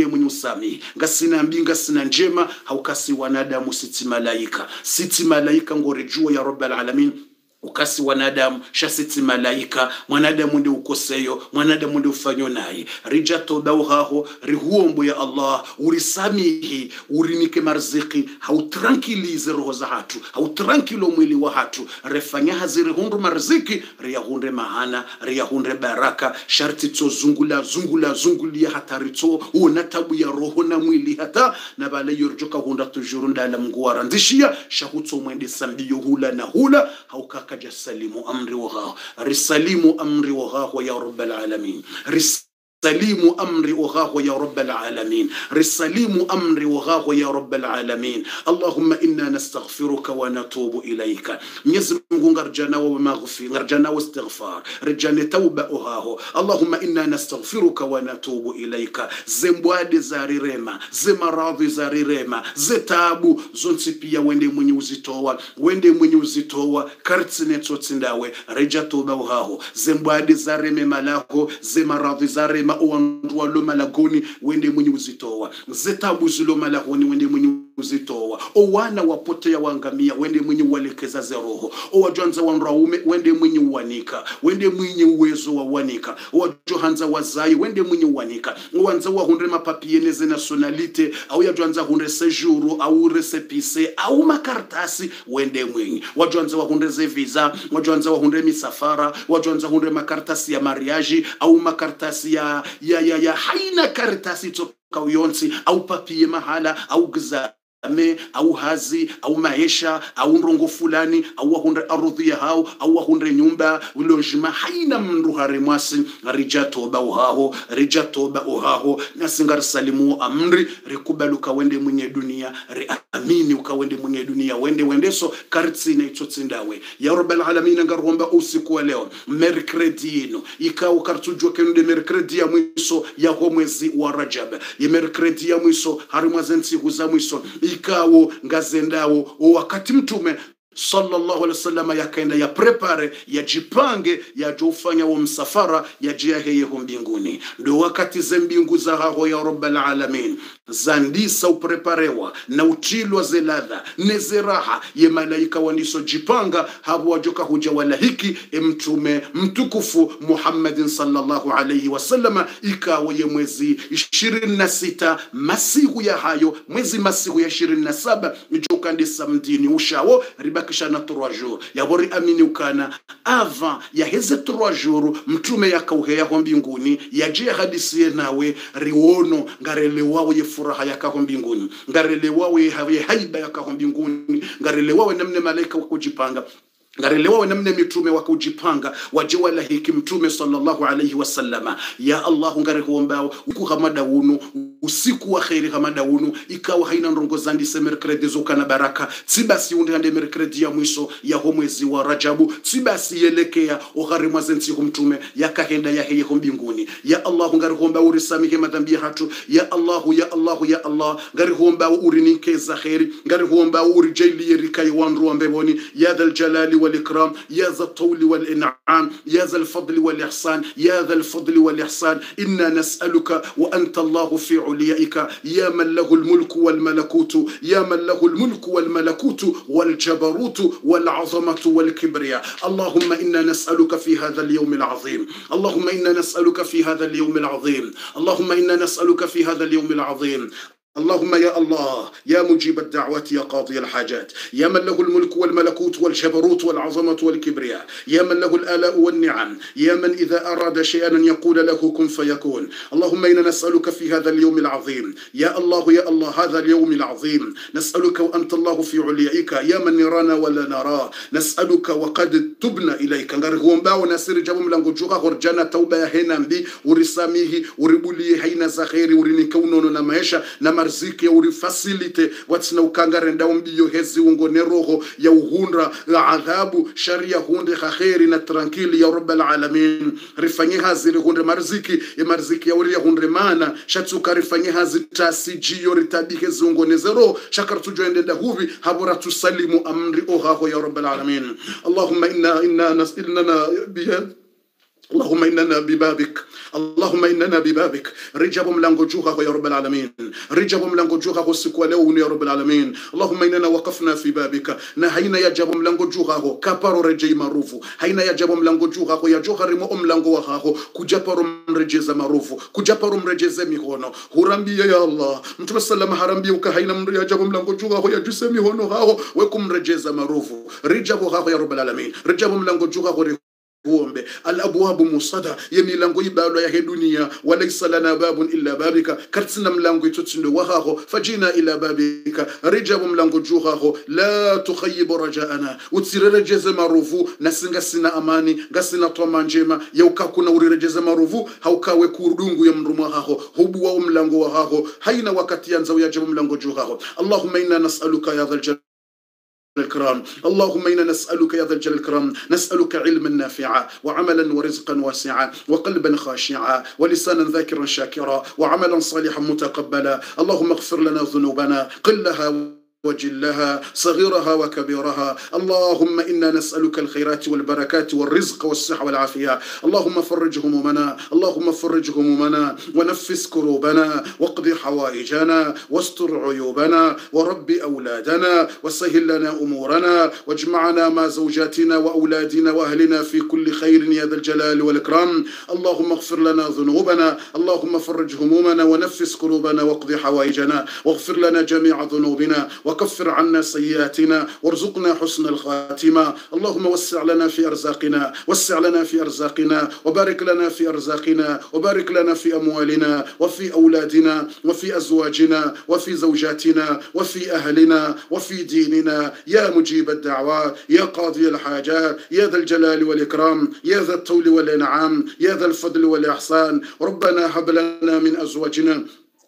wende mwenye usamihi ngasina mbi ngasina njema haukasi wanadamu siti malaika. Siti malaika ngorejua ya rabbal alamin ukasi wanadamu shasiti malaika mwanadamu ndi ukoseyo mwanadamu ndi ufanyo naye rija toba uhaho rihuombo ya allah urisamihi urinike marziki hautrankilize roho za hatu hautраnkilo mwili wa hatu. Refanya hazirihundu marziki riyahunde mahana riyahunde baraka. Sharti tso zungula zungula zungulia hata ritso una tabu ya roho na mwili hata. Na bale yorjoka hunda tujuru ndala mngu ndishia shahutso mwende sambiyo hula na hula haukaka kaja salimu amri waghaho salimu amri ughahu ya rabbal alamin. Risalimu amri ughahu ya rabbal alamin. Allahumma inna nastaghfiruka wa natubu ilayka. Mwenyezi Mungu ngarjanawe maghfir ngarjanawe istighfar. Rejane tauba uhaho. Allahumma inna nastaghfiruka wa natubu ilayka. Zembwadi za rirema zimaradhi za rirema zetabu zonsi pia wende mwenye uzitowa wende mwenye uzitowa kartsine tsotsindawe reja toba uhaho. Zembwadi za remema lako zimaradhi za rema zarema uwandua loma lagoni wende mwenye uzitowa zetabu lahoni wende mwenye uzitowa wana wapotea wangamia wende mwenye uwalekeza za roho. O owajwanza wanraume wende mwenye uwanika. Wende mwenye uwezo wa uwanika. Wajohanza wazai wende mwenye uwanika. Wanza wahundre mapapiene mapapieneze nationalite au yajwanza hundre sejuru au resepise au makartasi wende mwenye. Wajwanza wahundre ze visa wajwanza wahundre misafara wajwanza hundre makartasi ya mariaji au makartasi ya, ya, ya, ya haina karatasi toka uyonsi au papie mahala au gza ame au hazi au maisha au mrongo fulani au wahundre ardhi ya hao au wahundre nyumba ulojima haina mndu harimwasi rija toba uhaho rija toba uhaho nasingar salimu amri rikubalu kawende mwenye dunia riamini ukawende mwenye dunia wende wendeso karitsina itsotsindawe ya rabbal alamin ngaromba usiku wa leo mercredi ino ikawo kartujwa kende mercredi ya mwiso ya ho mwezi wa rajab. Mercredi ya mwiso harimwazensi huza mwiso ikawo ngazendawo wakati mtume sallallahu alaihi wasallam yakaenda ya prepare ya yajipange yajofanya wo msafara yajiaheyeho mbinguni. Ndo wakati ze mbingu za haho ya rabbal alamin zandisa upreparewa na utilwa zeladha nezeraha ye malaika wandiso jipanga habo wajoka huja wala hiki mtume mtukufu muhammadin sallallahu alaihi wasallam ikawa ye mwezi 26 masihu ya hayo mwezi masihu ya 27 ijokandisa mdini ushawo ribakisha na 3 jours. Yabori amini ukana. Avant ya heze 3 jours mtume yakauheyaho mbinguni yaje hadisiye nawe riwono ngarelewawe ye furaha yakaho mbinguni. Ngarelewawe ye haiba yakaho mbinguni. Ngarelewawe namne malaika wakujipanga ngarelewawe namne mitume wakujipanga waje hiki mtume sallallahu alaihi wasallama ya allahu ngarehuombao uku hamada unu usiku wa kheri hamada unu ikawa haina ndongo zandi se zuka na baraka. Tsibasi undihande hande mercredi ya mwisho ya ho mwezi wa rajabu. Tsibasi yelekea ogharimwa zensiho mtume yakahenda yaheyeho mbinguni. Ya allahu ngarihomba urisamihe madhambi hatu. Ya allahu ya allahu ya allah ngarihomba urinikeza kheri. Ngarihomba urijailie rikai wanru wa mbeboni. Ya dhal jalali والإكرام يا ذا الطول والإنعام يا ذا الفضل والإحسان يا ذا الفضل والإحسان. إنا نسألك وأنت الله في عليائك يا من له الملك والملكوت يا من له الملك والملكوت والجبروت والعظمة والكبرياء. اللهم إنا نسألك في هذا اليوم العظيم. اللهم إنا نسألك في هذا اليوم العظيم. اللهم إنا نسألك في هذا اليوم العظيم. اللهم يا الله يا مجيب الدعوات يا قاضي الحاجات يا من له الملك والملكوت والجبروت والعظمة والكبرياء يا من له الآلاء والنعم يا من إذا أراد شيئا أن يقول له كن فيكون. اللهم إنا نسألك في هذا اليوم العظيم. يا الله يا الله هذا اليوم العظيم. نسألك وأنت الله في عليائك. يا من نرانا ولا نراه نسألك وقد تبنا إليك. نغرغون باو نسير جابو ملانغو جوغا غرجانا توبة يا هنا مبي ورساميه وربولي هينا زخيري ورينكونونو نمهشا. نما marziki ya urifasilite watsina ukangare ndao mbiyo hezi ungo ne roho ya uhundra la adhabu sharia hunde khaheri na tranquili ya rabbal alamin. Rifanye hazi rihunde marziki ya marziki ya uri ya hunde mana. Shatsuka rifanye hazi tasijiyo ritabihe zungo ne zero. Shakar tujoende huvi habura tusalimu amri ohaho ya rabbal alamin. Allahumma inna inna nas'ilna biyad اللهم اننا ببابك اللهم اننا ببابك رجب ملانgo juha يا رب العالمين رجب ملانgo juha sikwaleo يا رب العالمين اللهم اننا وقفنا في بابك نهينا يا جاب ملانgo juha kaparo rejei marufu haina ya jabo mlango juha ya juha rimo mlango wa haho kujaparo mrejeza marufu kujaparo mrejeze mihono hurambia ya Allah mtume sallama harambia uka haina mri ya jabo mlango juha ya juse mihono haho wekumrejeza marufu رجب haho يا رب العالمين رجب ملانgo juha uombe. Alabwabu musada ye milango ibalwa yahe dunia. Walaisa lana babun illa babika. Kartsina mlango itutsindo wahaho fajina ila babika. Rijabu mlango juhaho la tukhayibu rajaana. Utsirerejeze maruvu nasinga sina amani ngasina twama njema. Yaukakuna urirejeze maruvu haukawe kurudungu ya mrumu haho. Hubu wao mlango wahaho haina wakati yanza uyajabu mlango juhaho allahumma inna nas'aluka ya dhal الكرام اللهم إنا نسألك يا ذا الجلال الكرام نسألك علما نافعا وعملا ورزقا واسعا وقلبا خاشعا ولسانا ذاكرا شاكرا وعملا صالحا متقبلا. اللهم اغفر لنا ذنوبنا قلها وجلها صغيرها وكبيرها. اللهم إنا نسألك الخيرات والبركات والرزق والصحة والعافية. اللهم فرج همومنا اللهم فرج همومنا ونفس كروبنا واقض حوائجنا واستر عيوبنا ورب أولادنا وسهل لنا أمورنا واجمعنا مع زوجاتنا وأولادنا وأهلنا في كل خير يا ذا الجلال والإكرام. اللهم اغفر لنا ذنوبنا اللهم فرج همومنا ونفس كروبنا واقض حوائجنا واغفر لنا جميع ذنوبنا وكفر عنا سيئاتنا وارزقنا حسن الخاتمة. اللهم وسع لنا في أرزاقنا وسع لنا في أرزاقنا وبارك لنا في أرزاقنا وبارك لنا في أموالنا وفي أولادنا وفي أزواجنا وفي زوجاتنا وفي أهلنا وفي ديننا. يا مجيب الدعوات يا قاضي الحاجات يا ذا الجلال والإكرام يا ذا الطول والإنعام يا ذا الفضل والإحسان. ربنا هب لنا من أزواجنا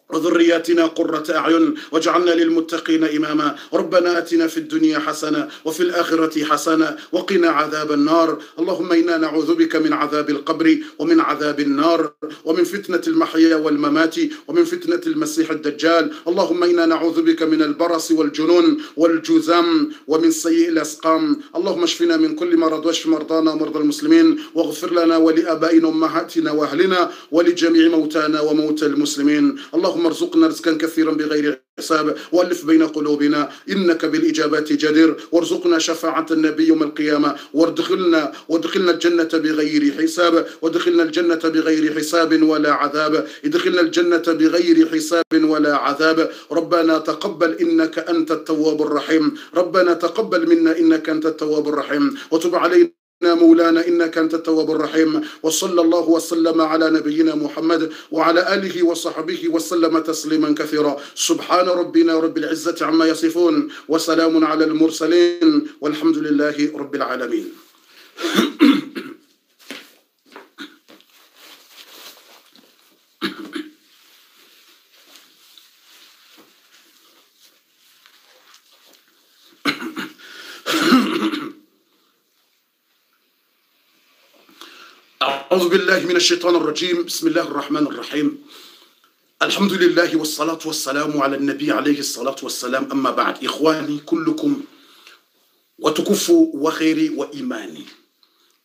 وذرياتنا قرة أعين واجعلنا للمتقين إماما. ربنا أتنا في الدنيا حسنة وفي الآخرة حسنة وقنا عذاب النار. اللهم إنا نعوذ بك من عذاب القبر ومن عذاب النار ومن فتنة المحيا والممات ومن فتنة المسيح الدجال. اللهم إنا نعوذ بك من البرص والجنون والجذام ومن سيء الأسقام. اللهم اشفنا من كل مرض واشف مرضانا ومرضى المسلمين. واغفر لنا ولآبائنا وأمهاتنا وأهلنا ولجميع موتانا وموتى المسلمين. اللهم ارزقنا رزقا كثيرا بغير حساب. والف بين قلوبنا إنك بالإجابات جدير. وارزقنا شفاعة النبي يوم القيامة. وادخلنا وادخلنا الجنة بغير حساب. وادخلنا الجنة بغير حساب ولا عذاب. ادخلنا الجنة بغير حساب ولا عذاب. ربنا تقبل إنك أنت التواب الرحيم. ربنا تقبل منا إنك أنت التواب الرحيم. وتب علينا مولانا إنك أنت التواب الرحيم. وصلى الله وسلم على نبينا محمد وعلى آله وصحبه وسلم تسليما كثيرا. سبحان ربنا رب العزة عما يصفون وسلام على المرسلين والحمد لله رب العالمين. أعوذ بالله من الشيطان الرجيم. بسم الله الرحمن الرحيم. الحمد لله والصلاة والسلام على النبي عليه الصلاة والسلام. أما بعد إخواني كلكم وتكفوا وخيري وإيماني.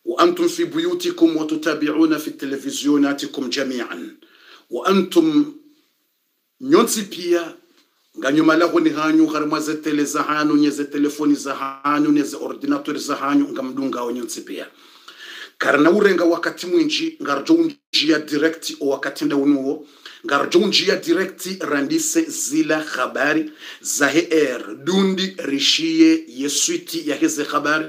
وأنتم في بيوتكم وتتابعون في تلفزيوناتكم جميعا. وأنتم nyonsi pia nga nyuma laho ni hanyu ze tele za hanyu nye ze telefoni za hanyu nye ze ordinatori karna urenga wakati mwinji ngarjo unjia direct o wakati nda unuo. Ngarjo unjia direct randise zila habari za her dundi rishie yeswiti ya heze habari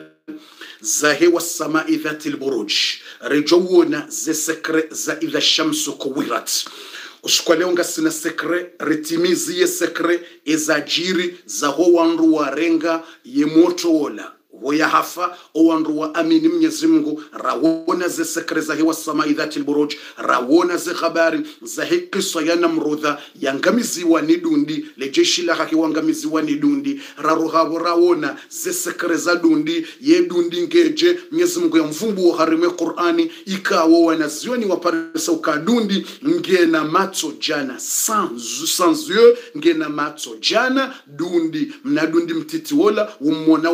zahe wasamai samai dhati lburuj rejowona ze sekre za idha shamsu kuwirat. Leo ngasina sekre ritimiziye sekre ezajiri za ho wandu warenga ye moto owanruwa amini mnyezi mungu rawona ze sekre za hewa samai dhati lburuj rawona ze habari za he kisa ya namrudha yangamiziwa ni dundi lejeshi la haki wangamiziwa ni dundi raruhavo rawona ze sekre za dundi ye dundi ngeje mnyezi mungu ya mfumbu wa harime qurani ikawo wanazioni waparisa ukadundi ngena matso jana sans sans yeux ngena matso jana dundi mnadundi mtiti wola umona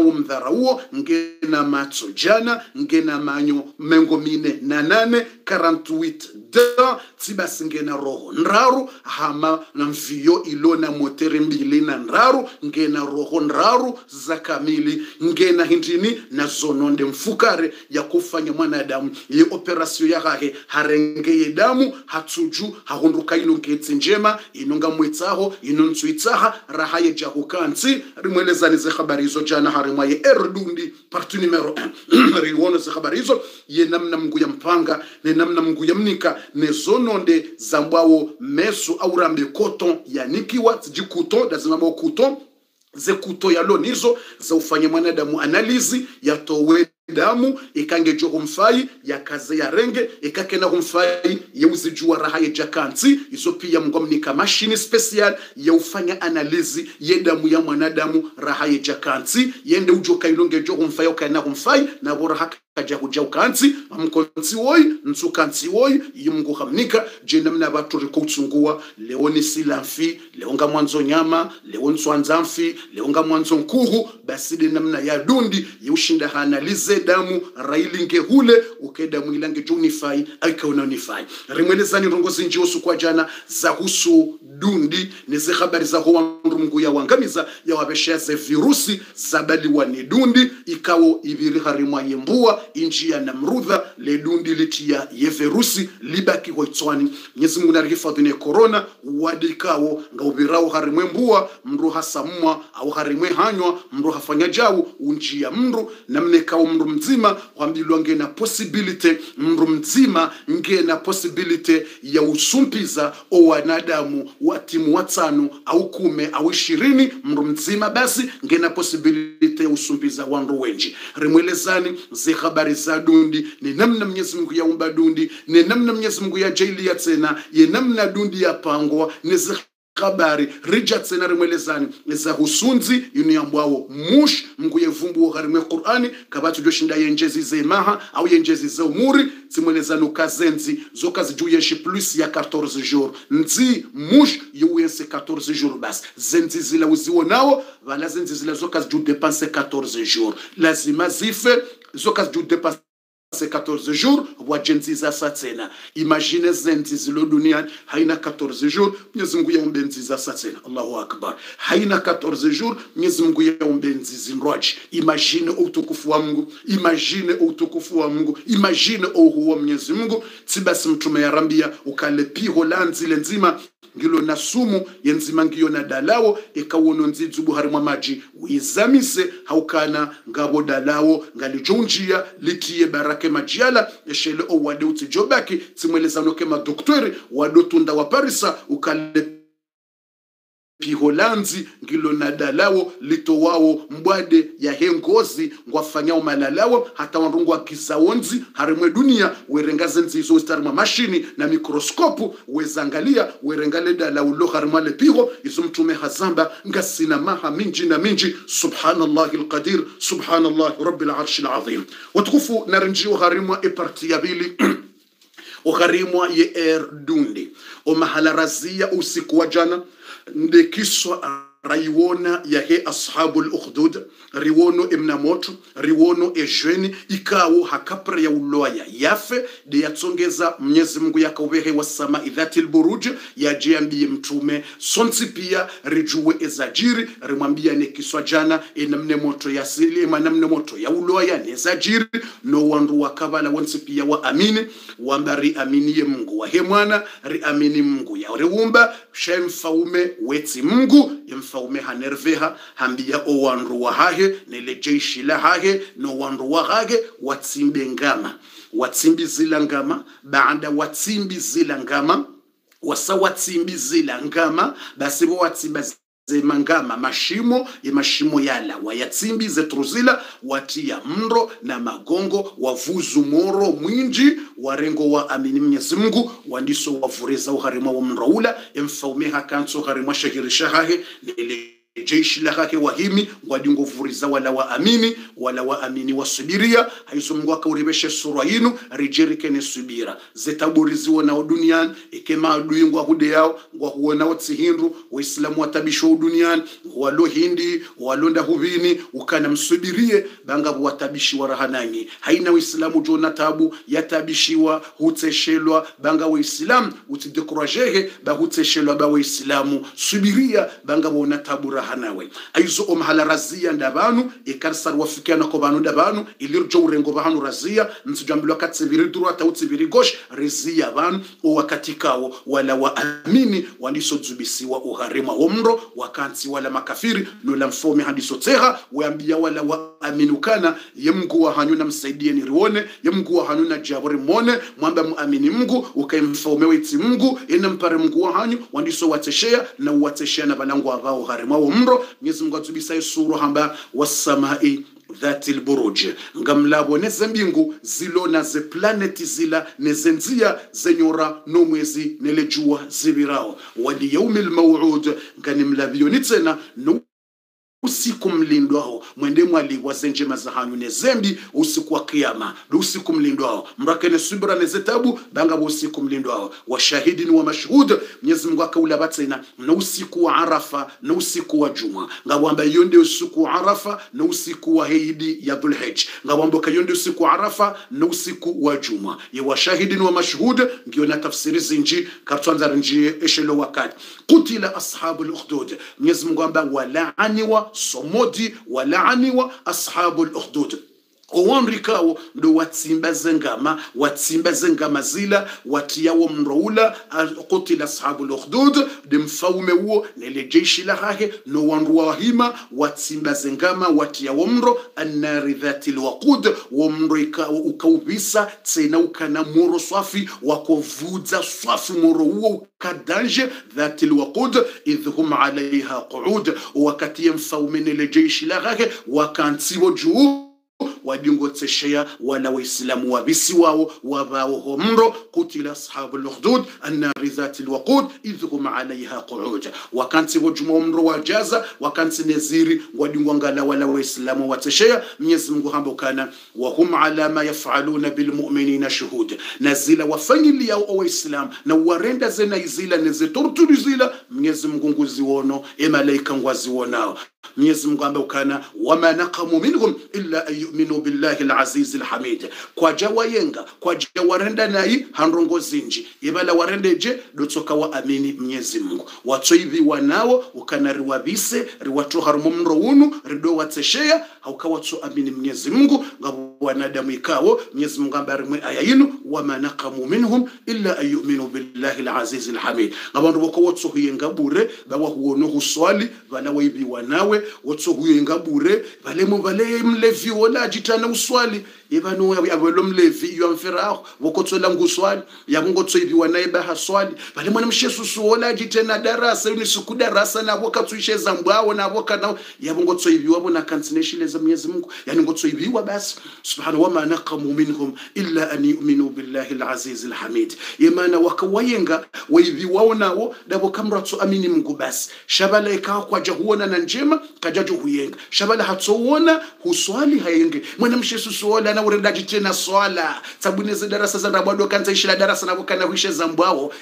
huo ngena matso jana ngena manyo mengo mine na nane 48 da tsibasi ngena roho nraru hama na mviyo ilona motere mbili na nraru ngena roho nraru za kamili ngena hindini na zononde mfukare ya kufanya mwanadamu. Ye operasio yakahe harengeye damu hatsuju hahunduka ino ngetsi njema inonga mwetsaho ino ntswitsaha rahaye jahukantsi rimwelezani ze habari hizo jana harimwaye erdundi parti numero 1 riwono ze habari hizo. Ye namna mngu ya mpanga ne namna mngu ya mnika ne zononde zambwawo mesu aurambe koton yanikiwa ziji da dazimabo kuton ze kuto ya nizo za ufanye mwanadamu analizi yatowe damu ikangejo humfai ya kaze ya renge ikakena humfai yeuzijua raha ye jakansi izo pia mngomnika mashini special yeufanya analizi ye damu ya mwanadamu raha ye jakansi yende ujo kailongejo humfai ukaena humfai na bora kaja kuja ukansi amkonsi woi ntsukansi woi yimngu hamnika je namna batu riko utsungua leo ni silamfi leo nga mwanzo nyama leo ntswanza mfi leo nga mwanzo nkuhu. Basi de namna ya dundi yushinda hanalize damu railinge hule ukeda mwilange junifai aikaona unifai rimwelezani rongozi njosu kwa jana za husu dundi nizi habari za huwa mngu ya wangamiza ya wabesheze virusi zabaliwa ni dundi ikawo ibiri harimwa yembua injia na namrudha ledundi litia ye virusi libaki hoitswani nyezi mungu narihifadhi ne korona wadikawo ngaubirawo harimwe mbua mndu hasamwa au harimwe hanywa mndu hafanya jawu unji unjia mndu namnekawo mndu mzima wambilwa ngena possibility mndu mzima ngena possibility ya usumpiza o wanadamu wa timu au kume au ishirini. Mndu mzima basi ngena possibility ya usumpiza wandu wenji. Rimwelezani ze habari za dundi ni namna mwenyezi mungu yaumba dundi ni namna mwenyezi mungu ya jaili tena ye namna dundi yapangwa ni habari rija tsena rimwelezani za husunzi yunu yambwawo mush mngu yevumbuwo harimwe qur'ani kabatu joshinda yenjezi zemaha au yenjezi ze umuri tsimwelezani kazenzi zokazi juu plus ya 14 jour nzi mush yuyense 14 jour basi zenzi zila uzionawo vala zenzi zila zokazi juu depanse 14 jour lazima zife zokazi juu depanse 14 jours wajenziza sa tena imagine zenzi duniani haina 14 jours mwenyezi mungu yaumbe nziza sa tena allahu akbar. Haina 14 jours mwenyezi mungu yaumbe nzizi ndwaji imagine utukufu wa mungu. Imagine utukufu wa mungu. Imagine ouhu wa mwenyezi mungu. Tsibasi mtume yarambia ukale piho la nzile nzima ngilo na sumu yenzima ngiyo na dalawo ikawono buhari harimwa maji. Wizamise haukana ngabo dalawo ngalijonjia litiye barake majiala eshele o wade utijobaki tsimwelezanoke madoktori wadotunda wa parisa ukale piholanzi ngilo nadalawo litowawo mbwade ya hengozi ngwafanyao malalawo hata wanrungu wa kisawonzi harimwe dunia werengaze nzizo starimwa mashini na mikroskopu wezangalia werengale dalawo lo harimwa le piho izo mtume hazamba ngasina minji na minji. Subhanallahi alqadir subhanallahi rabbil arshi alazim watukufu narinjio harimwa eparti ya ogharimwa ye er dundi omahala usiku wa jana ndekiswa raiwona yahe ashabu lukhdud riwono emnamoto riwono ejweni ikawo hakapra ya uloya yafe de yatsongeza mnyezi mungu yakauvehe wasama idhati lburuj yajiambie mtume sonsi pia rijuwe ezajiri rimwambia nekiswa jana enamne moto yasili emanamne moto ya uloya nezajiri no wandu wakavala wonsi pia wa amini wamba riaminiye mungu wahe mwana riamini mungu ya riwumba shemfaume wetsi mungu yemfaume hanerveha hambia o wandu wa hahe nele jeishi la hahe no wandu wa hahe watsimbe ngama. Watsimbi zila ngama baada watsimbi zila ngama wasa watsimbi zila ngama basi bo watsimba zemangama mashimo ya mashimo yala wayatsimbi zetruzila watia mndo na magongo wavuzu moro mwinji warengo wa amini mnyezi mngu wandiso wavureza uharima wa mndo ula emfaume hakanso uharima shahirisha hahe lele jeshi la kake wahimi ngwadingovuriza wala waamini wala waamini wasubiria haizo mungu akauribeshe sura yinu rijerikene subira zetaburiziwa nao duniani ikema maadui ngwahude yao ngwahuonao tsihindu waislamu watabishwa duniani walo hindi walonda huvini ukana msubirie banga watabishi warahananyi haina waislamu jona tabu yatabishiwa hutseshelwa banga waislamu utidekurajehe bahutseshelwa ba waislamu. Subiria banga wona tabu rahanawe aizo omahala razia ndabanu ikarsar wafikiana ko banu ndabanu ilirjo urengo bahanu razia nsijambilwa katsibiri duru ata utsibiri gosh rizia banu o wakati kawo wala waamini wandisozubisiwa uharima womro wakansi wala makafiri nola mfome handisotseha weambia wala waaminukana ye mngu wa hanyu namsaidie nirione ye mngu wa hanyu na jabori mone mwamba muamini mngu ukaimfome weiti mngu ene mpare mngu wa hanyu wandiso wateshea na uwateshea na balangu avao harima wo mro mwenyezi mungu atubisaye suru hamba wasamai dhati lburuj ngamlabo neze mbingu zilo na ze planeti zila nezenzia zenyora nomwezi nele jua zibirao. Waliyaumi lmauud ngani mlavioni tena no usiku mlindwao mwende mwaliwa zenjema za hanyu nezembi usiku wa kiyama. Ndo usiku mlindwao mrakene subira nezetabu banga usiku mlindwao. Washahidin wa mashhud mwenyezi mungu akaula batena na usiku wa arafa na usiku wa juma. Ngawamba ndio usiku wa arafa na usiku wa heidi ya dhulhij ngawamba ndio usiku wa arafa na usiku wa juma. Ye washahidin wa mashhud ngiyo na tafsiri zinji kartwanza rinji eshelo wakati. Kutila ashabu ukhdud. Mwenyezi mungu amba walaaniwa somodi walaaniwa ashabu lukhdud owanrikawo ndo watsimba zengama watsimba zengama zila watiyawo mroula kutila ashabu lukhdud de mfaume uwo nele jeshi la hahe no wandu wahima watsimba zengama watiyawo mro annari dhati lwaqud wo mro tsena ukana moro swafi wakovudza swafi moro uwo ukadanje dhati lwaqud idh hum alaiha qu'ud wakati mfaume nele jeshi la hahe wakantsiwo juu wadingotsesheya wana waislamu wabisi wao wavaoho mro kutila ashabu lukhdud annari dhati lwaqud idh hum alaiha quuja wakansi wojuma mro wajaza wakansi neziri wadingwangala wala waislamu watsesheya mwenyezi mungu hambokana wahum ala ma yafaluna bilmuminina shuhud. Na zila wafanyiliao waislamu na warenda zena izila nezetorturi zila mwenyezi mungu nguziwono emalaika ngwaziwonao mwenyezi mungu ambaye wama naqamu minhum illa an yuminu billahi lazizi lhamidi kwaja wayenga kwaja warenda nayi hanrongo zinji ibala warendeje dotsoka wa amini mnyezi mungu. Watsoiviwa wanao ukana riwabise riwatu harumo mro unu rido watsesheya haukawatso amini mnyezi mungu ngabo wanadamu ikawo mwenyezi mungu ambaye rimwe aya yinu wama naqamu minhum illa an yuminu billahi alazizi alhamid ngabantu boko wotso bure bawa huono huswali bala waibi wanawe wotso huyenga bure balemo bale uswali ibano abelo mlevi iyo amferaho wokotsola nguswali yakungotso ibiwa naye bahaswali bale mwana mshesu suola jitena darasa yuni siku darasa nabo katsuisheza mbwawo nabo kana yabo ngotso ibiwa bona kansineshile za Mwenyezi Mungu. Yani ngotso ibiwa basi. Subhanahu wa ma naqamu minhum illa an yu'minu billahi al-aziz al-hamid. Yemana wakawayenga waibiwao nawo dabo kamratso amini Mungu basi. Shabala ikawa kwa jahuona na njema kajajo huyenga shabala hatsowona huswali hayenge mwana mshesu suola na urendaji na swala. Sabuneze darasa za rabado kanza ishila darasa na kana huishe zambwao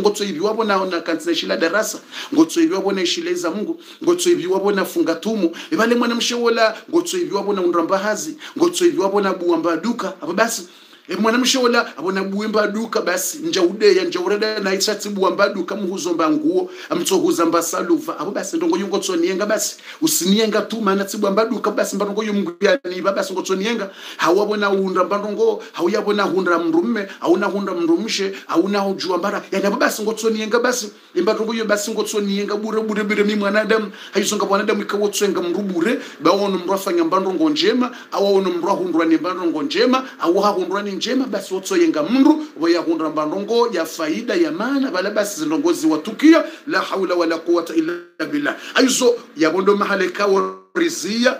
ngotso hivi wabo na na kanza ishila darasa. Ngotso hivi wabo na ishileza Mungu. Ngotso hivi wabo na funga tumu. Ibale mwana mshewola ngotso hivi wabo na undamba hazi ngotso hivi wabo na buamba duka. Apa basi e mwana mshola abona buimba duka basi njaudeya njaurada na isati buamba duka muhuzomba nguo amtsohuza mbasaluva. Abo basi ndongo yungo tsonienga basi usinienga tu mana tsibwamba duka basi mbandongo yumguyani basi ngo tsonienga. Hawabona unda mbandongo hauyabona hunda mrumme hauna hunda mrumshe hauna hujua mbara. Yani abo basi ngo tsonienga basi imbandongo yo basi ngo tsonienga bure bure bire mi mwanadamu. Hayizonga mwanadamu ikawotswenga mrubure bawono mrafanya mbandongo njema awawono mrahundwa ni mbandongo njema awahundwa ni njema basi wotsoyenga mndu voyahundra mbandongo ya faida ya maana vala basi zindongozi watukia la haula wala quwata illa billah. Aizo yabondo mahala ikawo rizia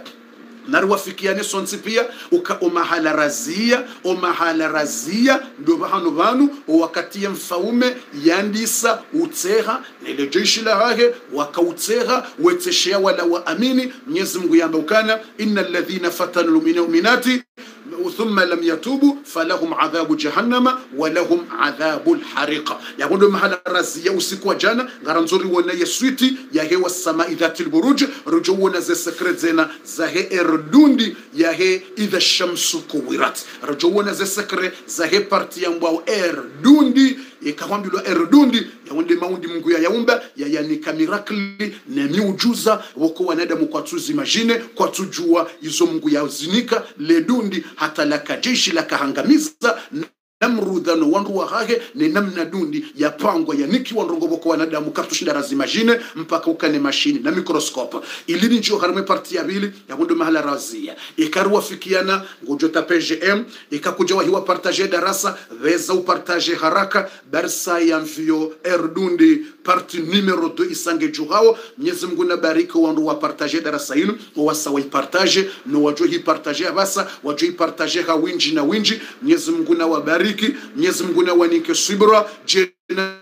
nari wafikiane sonsi pia uka omahala razia omahala razia ndo vahanu vanu owakatie mfaume yandisa utseha nele jeshi la hahe wakautseha wetseshea wala waamini mwenyezi mungu yamba ukana inna ladhina fatanu lmuminati thumma lam yatubu falahum adhabu jahannama walahum adhabu lhariqa yakundo mahala razia usiku wa jana ngara nzori wona ya hewa wasamai dhati lburuj rujo wona ze sekret zena za he erdundi ya he idha shamsu kuwirat. Rujo wona ze sekre zahe parti ya mbwao erdundi ikawambilwa erdundi yaunde maundi mungu yayaumba yayanika mirakli na miujuza woko wanadamu kwatuzimajine kwatujua izo mungu yazinika ledundi hata lakajeshi lakahangamiza namrudhano wa hahe ni namna dundi ya pangwa ya yapangwa yaniki wandrongoboko wanadamu kartushinda razimajine mpaka ukane mashini na mikroskopa. Ilini njo harame parti ya bili ya yakundo mahala razia. Ikaruwafikiana ngujota pgm ikakuja wahiwa partaje darasa veza upartaje haraka bersa ya mfio erdundi parti numero 2 isange juhao mwenyezi mungu nabariki wandu wapartaje darasa inu wasa waipartaje no wajue hi partage abasa wajue hi partage ha winji na winji. Mwenyezi mungu na wabariki mwenyezi mungu na wanike subra jena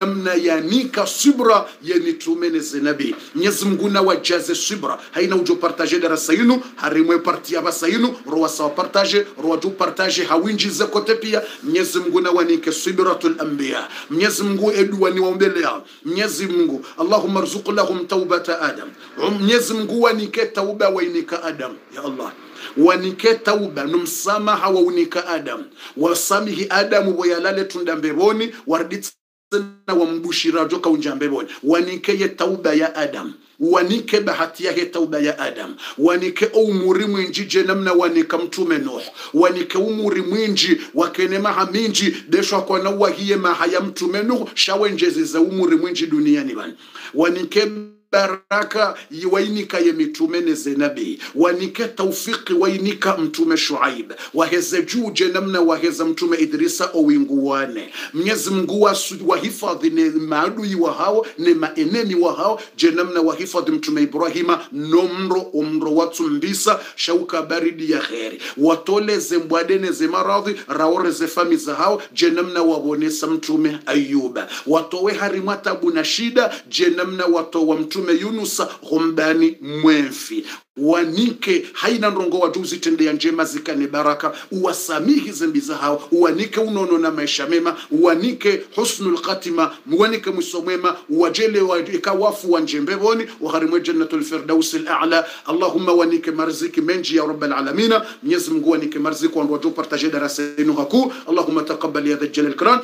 namna yanika subra yenitumeneze nabii mwenyezi mungu na wajaze subra haina ujo partage darasa yinu harimwe parti ya basa yinu rowasa wa partage rowaju partage hawinjize kote pia mwenyezi mungu na wanike subratul anbiya mwenyezi mungu edu wani yao mwenyezi mungu allahumma rzuq lahum taubata adam mwenyezi mungu wanike tauba wainika adam ya allah wanike tauba numsamaha waunika adam wasamihi adamu boyalale tunda mbeboni warditse na wambushira joka unjambeboni wanike ye tauba ya adam. Wanike bahati yake tauba ya adam. Wanike umuri mwinji je namna wanika mtume nuh. Wanike umuri mwinji wakene maha minji deshwa kwa nawa hiye maha ya mtume nuh. Shawenjezi za umuri mwinji duniani bani. Wanike baraka wainika ye mitume ne zenabi wanike taufiki wainika mtume shuaib waheze juje namna waheza mtume idrisa owinguwane. Mnyezi mngu wahifadhi ne maadui wa hao ne maeneni wa hao je namna wahifadhi mtume ibrahima nomro umro watu mbisa shauka baridi ya kheri. Watoleze mbwadeneze maradhi raoreze fami za hao je namna wawonesa mtume ayuba. Watowe harimwa tabu na shida je namna watowa mtume mtume yunusa ghombani mwenfi wanike haina ndongo watu uzitendea njema zikane baraka uwasamihi zembi za hao uwanike unono na maisha mema uwanike husnul khatima uwanike mwiso mwema uwajele ikawafu wa njembeboni wagharimwe jannatul firdaus al-a'la allahumma wanike marziki menji ya rabbal alamin mwenyezi mungu wanike marziki wandu watu partage darasa yenu haku allahumma taqabbal ya dhajjal al-kiram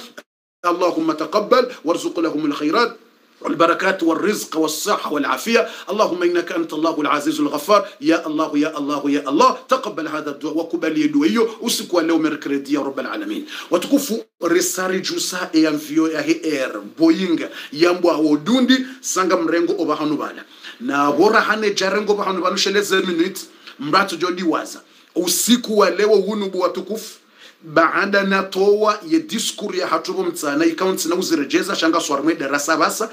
اللهم تقبل وارزق لهم الخيرات والبركات والرزق والصحة والعافية اللهم إنك أنت الله العزيز الغفار يا الله يا الله يا الله تقبل هذا الدعاء وقبل يدويه usiku wa leo mercredi ya rabbal alamin watukufu risari jusa eyamvio yahe air boeing yambwa wodundi sanga mrengo obahanu bala na bora hane jarengo bahanu banu sheleze minute mratu jodi waza usiku wa leo hunubu watukufu baada na towa ye diskuru ya hatubo mtsana ikaunti na uzirejeza shanga swarmwe darasa basa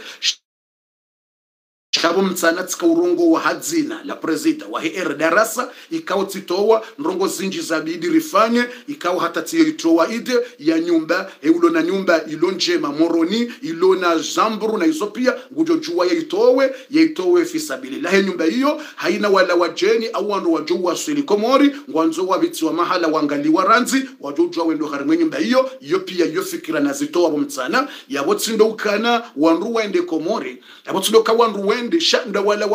shabo mtsana tsika urongo wa hadzina la prezida wa her darasa ikawa tsitowa nrongo zinji za bidi rifanye ikawa hata tiyo ide ya nyumba eulo na nyumba ilo njema moroni ilo na zamburu na izo pia ngujo juwa ya itowe ya itowe fisabili. Lahe nyumba hiyo haina wala wajeni au wanu wajo waswili komori ngwanzo wabiti wa mahala wangaliwa ranzi wajo juwa wendo harimwe nyumba hiyo iyo pia iyo fikira na zitowa bo mtsana. Yabo tsindo ukana wandu wende komori yabo tsindo ka wandu wende wende shanda wala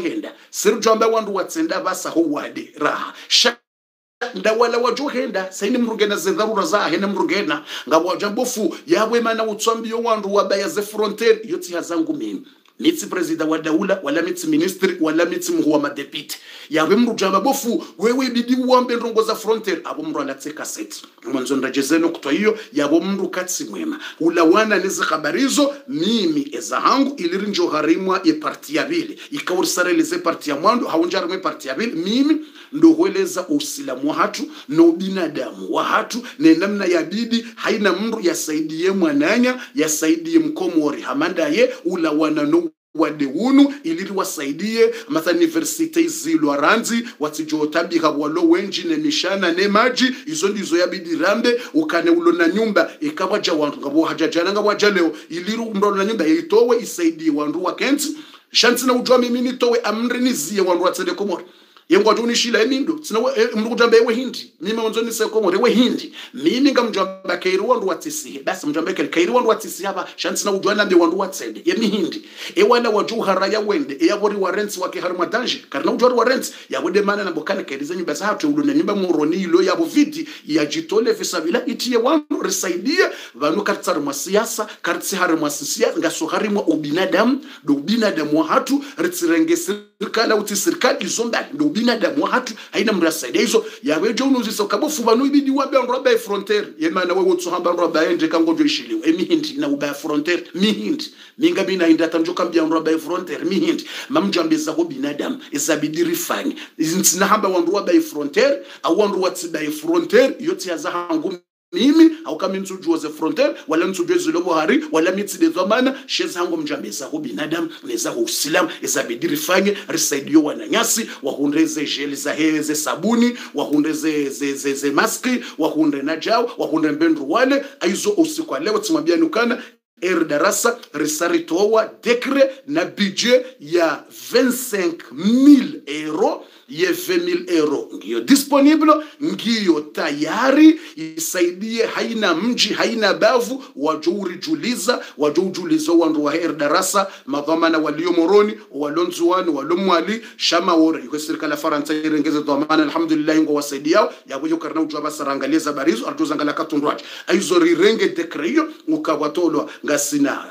henda. Siri jwamba wandu watsenda basa ho wade raha. Sha ndawala wajwa henda. Saini za hena mrugena. Ngabo wajambofu yabwe mana utsambio wandu wabaya ze frontier yoti hazangu mimi mitsi president wa daula wala mitsi ministry wala mitsi mhu wa madepite. Yawe mru jama bofu wewe bidi uambe ndongo za frontier. Abo mru alatse cassette mwanzo ndajezeno kutwa hiyo yabo mru katsi mwema. Ulawana nezi habarizo mimi eza hangu iliri njo harimwa ye parti ya bili ikaurisareleze parti ya mwandu haunjarimwe parti ya bili mimi ndo hueleza usilamu wa hatu na ubinadamu wa hatu ne namna ya bidi haina mru yasaidie mwananya yasaidie mkomori hamandaye ula wanano wade unu iliri wasaidie mathaniversite izilwa ranzi watijotabika walo wenji ne mishana ne maji. Izo ndizo yabidi rambe ukane ulo na nyumba ikawaja wantu ngabo hajajana ngawaja leo. Iliri umro na nyumba itowe isaidie wandu wakenti shantsina ujwa mimi nitowe amri nizie wandu watsende komora yengwati unishila emindo tsina mndu kutamba ewe hindi. Mimi wanzo ni sekomore ewe hindi. Mimi ngamjamba kairi wandu watsisihe basi mjamba kairi kairi wandu watsisihe hapa shantsina ujwa nambe wandu watsende yemi hindi. Ewana waju haraya wende eyavori wa rents wake hari madanje. Karina ujuhari wa rents yawede mana nambo kana kairi basi hatu ulune nyumba muroni ilo yabo vidi yajitole fisabila itiye wandu risaidie vanu kartsari mwa siasa kartsi hari mwa siasa ngaso hari mwa ubinadamu. Do ubinadamu wa hatu ritsirengesirikala utsi uti serikali izo mbali ndo ubinadamu wa hatu haina mrasaidia izo yawejo unuzisa ukabofu vanu ibidi wabe nroba abaye frontiere yemana wewe utsohamba abaye ende kangojo ishiliwe. Emihindi na uba e frontiere mihindi minga bina inda tanjo kambia nroba abaye frontiere mihindi mamjambeza ko binadamu izabidi rifanye izintsina hamba wandu abaye frontiere au wandu watsiba e frontiere yote yaza hangu mimi aukami ze frontiere wala nsujuoze lobohari wala mitside zamana sheza hango mjambeza ho binadamu usilamu yo rifanye risaidio wananyasi wahundeze jeli za heze sabuni wahundeze ze, ze, ze maski wahunde na jao wahunde mbendru wale aizo usiku leo timwambianukana er darasa risaritowa dekre na budget ya 25000 euro ye 20000 euro ngiyo disponible ngiyo tayari. Isaidie haina mji haina bavu. Wajoulijuliza wajoujuliza wandu wa her darasa madhamana walio moroni walonzuani walomwali shama wore. Iko serikali ya faransa irengeze dhamana alhamdulillah ngo wasaidiao yabuyo karna ujwa basarangalia zabarizo arjuzangala katundwaje aizo rirenge dekre hiyo ukawatolwa ngasina.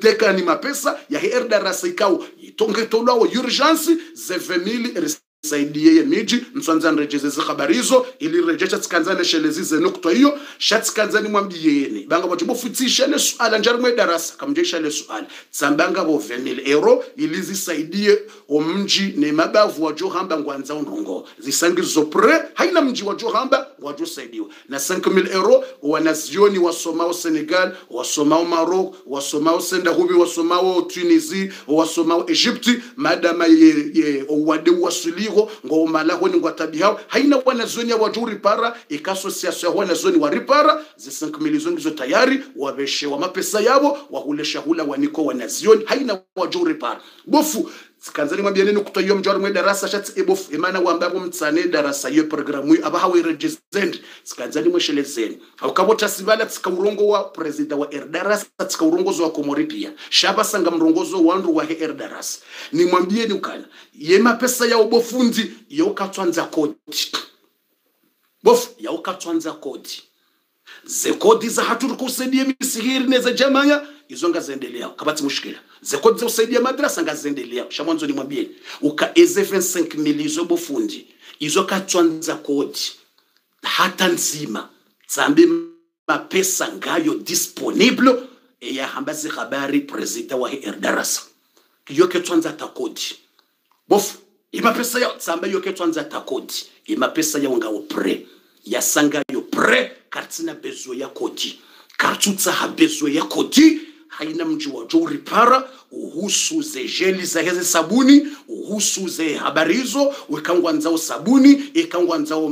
Deka ni mapesa ya her darasa ikao. Itongetolwawo urgence ze 20000 saidie ye miji msanza nrejeze khabari hizo ili rejesha tsikanzane shelezi zenu kutwa hiyo shatsikanzani mwambiyeni banga bati bofutisha le suala njari mwe darasa kamjesha le suala. Tsambanga bo 20000 euro ili zisaidie omji ne mabavu wajo hamba ngwanza ndongo zisangizo pre haina mji wajo hamba wajo saidiwa na 5000 euro wanazioni wasomao Senegal wasomao Maroc wasomao senda hubi wasomao Tunisie wasomao Egypte madama ye, ye owade wasuli ngo ngo malaho ni ngwatabi hao. Haina wana zoni ya wajuri para ikasosiasio ya wana zoni waripara zi 5 milioni zo tayari waveshewa mapesa yabo wahulesha hula waniko wanazioni haina wajuri para. Bofu sikanzani mwambia nini kutoa hiyo mjwari mwe darasa shati ebofu imana wambapo mtsane darasa hiyo programu aba hawe registered sikanzani mweshelezeni ukabota sivala tsika urongo wa president wa er darasa tsika urongozo wa komori pia shaba sanga mrongozo wandu wa he er darasa. Ni mwambie ni ukana ye mapesa ya obofundi yo katwanza kodi. Bofu ya ukatwanza kodi. Zekodi za haturi kusaidia misihiri neze jamanya izonga zendelea. Kabati mushikila zekodi za kusaidia madrasa ngazendelea shamwanzo ni mwambie uka eze 25 milizo bofundi izo katwanza kodi hata nzima zambi mapesa ngayo disponible eya hambazi habari president wa er darasa. Kiyo ketwanza takodi bofu ya tsamba yo ketwanza takodi imapesa ya ngawo pre yo pre kartina bezo ya kodi. Kartutsa ha bezo ya kodi haina mji wa jori para uhusuze jeli za heze sabuni uhusuze habari hizo wekangwanzao sabuni ikangwanzao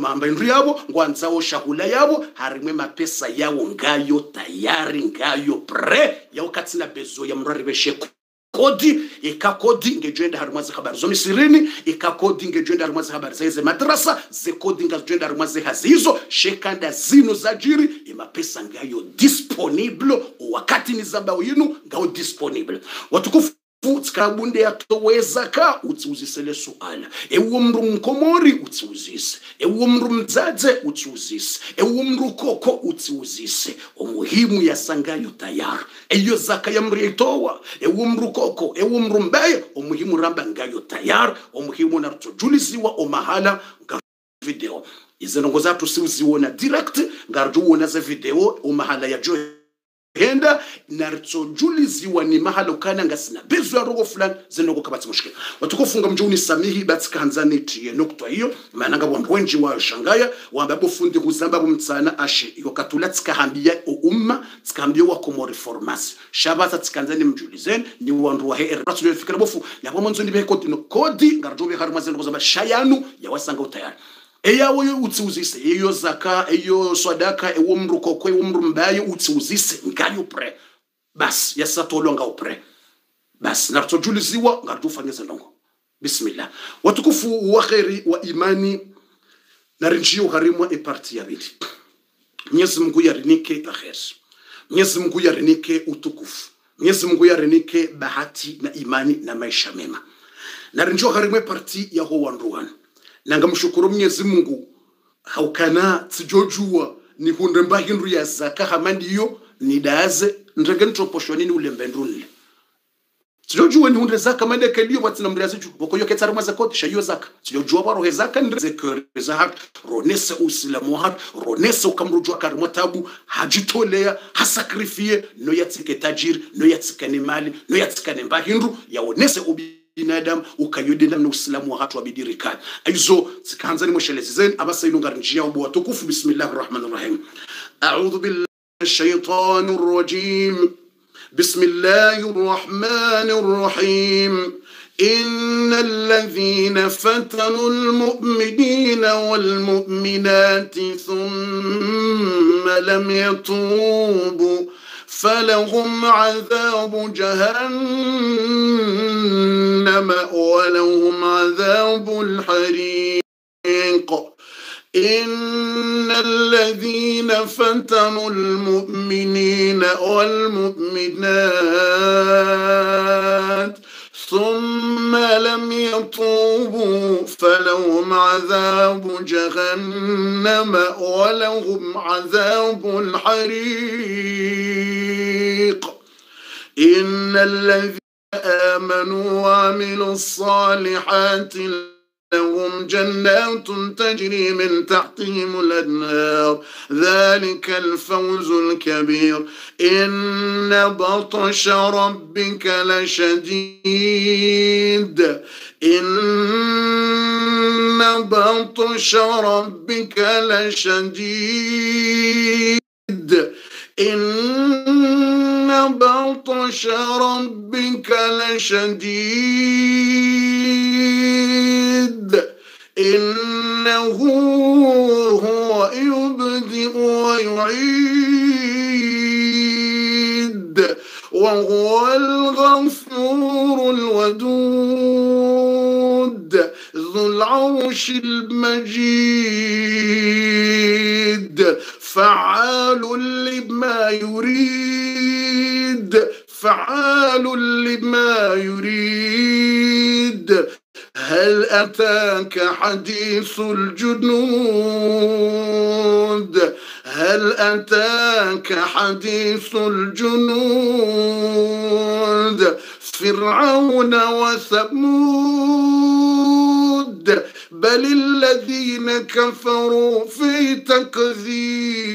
yabo ngwanzao shahula yabo harimwe mapesa yao ngayo tayari ngayo pre yaukatsina bezo ya mraribesheko kodi ikakodi ngejwenda harimwazi habari. Zo misirini ikakodi ngejwenda harimwazi habari. Za hize madrasa zekodi ngazijwenda harimwazi hazi. Hizo shekanda zinu zajiri imapesa ngayo disponible wakati ni zambao yinu ngao disponible watukufu tsikabunde yatowezaka utsiuzisele suala. Ewo mndu mkomori utsiuzise ewo mndu mdzadze utsiuzise ewo mndu koko utsiuzise omuhimu yasangayo tayari. Eyo zaka ya mndu yaitowa ewo mndu koko ewo mbeye omuhimu ramba ngayo tayari. Omuhimu narutojulisiwa omahala video. Izinongo zatu siuziwona direct ngarjuwona ze video omahala yajo henda naritsojuliziwa ni mahalo ukana ngasina bizu ya rogo fulani zinoko kabati mushkila watukofunga mjuni samihi batsikanzani tiye nukutwa hiyo mananga wa mwenji wa shangaya wa shangaya wamba huzamba kuzamba bumtsana ashe. Iyo katula tsikahambia umma tsikahambia wa komo shabata tsikanzani mjulizeni ni wandu wa he ratsulo fikira bofu yabo monzo ni be kodi ngarjo be haruma zeno zamba shayanu yawasanga utayari eyawo yo utsiuzise eyo zaka eyo swadaka ewo mrukoko ewo mrumbayo utsiuzise ngayo pre basi yasatolwa ngao pre basi naritojuliziwa ngaritufanyeze longo bismillah. Watukufu wa kheri wa imani narinjiyo harimwa eparti ya bili mwenyezi mungu yarinike akheri mwenyezi mungu yarinike utukufu. Mwenyezi mungu yarinike bahati na imani na maisha mema. Narinjiyo harimwa eparti ya ho ngamshukuru mwenyezi mungu. Haukana tsijojua ni hunde mbahindu ya zaka hamandiyo nidaze ndrege ntroposhonini ulembe ndunle tsijojua ni hunde zaka mande keliyo watsina mriazi ju boko yo ketsari maza kote shayo zaka. Tsijojua baro he zaka ndre kere hat ronese usilamu hat ronese ukamrujwa karimo tabu. Hajitolea hasakrifie. No yatsike tajiri no yatsikane mali no yatsikane mbahindu yaonese ubi binadamu ukayodela na uislamu wa hatu wabidirikani aizo zikaanzani mweshelezi zeni abasainunga njia ubu watukufu bismillahi rahmani rahim audhu billahi الرجيم بسم الله الرحمن الرحيم إن الذين فتنوا المؤمنين والمؤمنات ثم لم يتوبوا فلهم عذاب جهنم ولهم عذاب الحريق. إن الذين فتنوا المؤمنين والمؤمنات ثم لم يتوبوا فلهم عذاب جهنم ولهم عذاب الحريق. إن الذين آمنوا وعملوا الصالحات لهم جنات تجري من تحتهم الأنهار. ذلك الفوز الكبير. إن بطش ربك لشديد. إن بطش ربك لشديد. إن بطش ربك لشديد. حديث الجنود. هل أتاك حديث الجنود؟ فرعون وثمود. بل الذين كفروا في تكذيب.